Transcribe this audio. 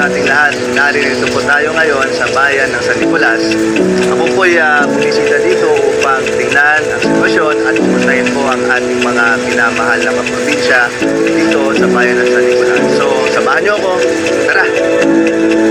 sa ating lahat. Naririto po tayo ngayon sa bayan ng San Nicolas. Ako po'y uh, bumisita dito upang tingnan ang sitwasyon at pumuntahin po ang ating mga pinamahal na kaprobinsya dito sa bayan ng San Nicolas. So, samahan niyo ako. Tara!